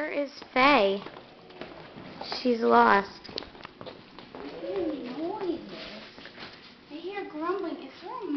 Where is Faye? She's lost. What noises? I hear grumbling. Is there a?